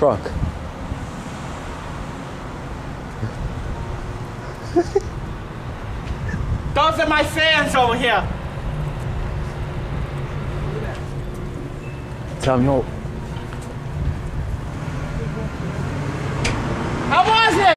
truck. Those are my fans over here. Tell me what.